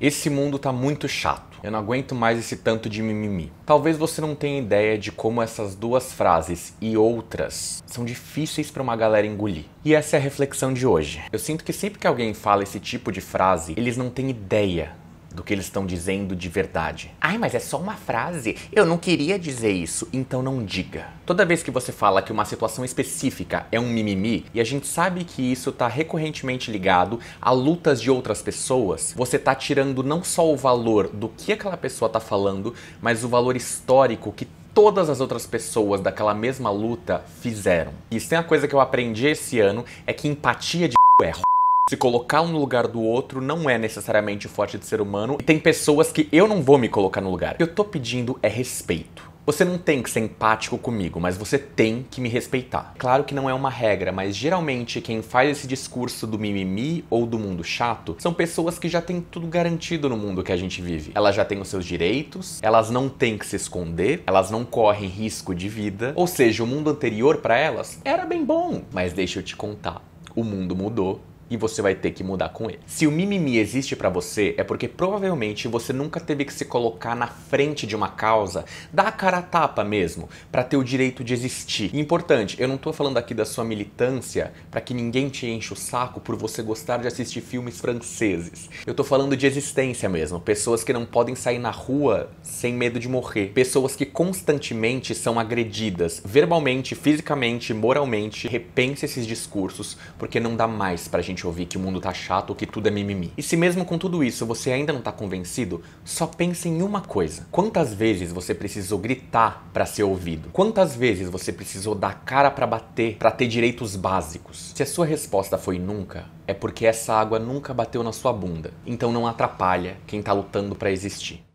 Esse mundo tá muito chato. Eu não aguento mais esse tanto de mimimi. Talvez você não tenha ideia de como essas duas frases e outras são difíceis para uma galera engolir. E essa é a reflexão de hoje. Eu sinto que sempre que alguém fala esse tipo de frase, eles não têm ideia do que eles estão dizendo de verdade. Ai, mas é só uma frase. Eu não queria dizer isso, então não diga. Toda vez que você fala que uma situação específica é um mimimi, e a gente sabe que isso está recorrentemente ligado a lutas de outras pessoas, você está tirando não só o valor do que aquela pessoa está falando, mas o valor histórico que todas as outras pessoas daquela mesma luta fizeram. E tem uma coisa que eu aprendi esse ano é que empatia de é se colocar um no lugar do outro não é necessariamente forte de ser humano. E tem pessoas que eu não vou me colocar no lugar. O que eu tô pedindo é respeito. Você não tem que ser empático comigo, mas você tem que me respeitar. Claro que não é uma regra, mas geralmente quem faz esse discurso do mimimi ou do mundo chato são pessoas que já têm tudo garantido no mundo que a gente vive. Elas já têm os seus direitos, elas não têm que se esconder, elas não correm risco de vida. Ou seja, o mundo anterior para elas era bem bom. Mas deixa eu te contar, o mundo mudou e você vai ter que mudar com ele. Se o mimimi existe para você, é porque provavelmente você nunca teve que se colocar na frente de uma causa, dar a cara a tapa mesmo, para ter o direito de existir. E importante, eu não tô falando aqui da sua militância para que ninguém te enche o saco por você gostar de assistir filmes franceses. Eu tô falando de existência mesmo, pessoas que não podem sair na rua sem medo de morrer, pessoas que constantemente são agredidas, verbalmente, fisicamente, moralmente. Repense esses discursos, porque não dá mais pra gente gente ouvir que o mundo tá chato ou que tudo é mimimi. E se mesmo com tudo isso você ainda não tá convencido, só pense em uma coisa. Quantas vezes você precisou gritar para ser ouvido? Quantas vezes você precisou dar cara para bater para ter direitos básicos? Se a sua resposta foi nunca, é porque essa água nunca bateu na sua bunda. Então não atrapalha quem tá lutando para existir.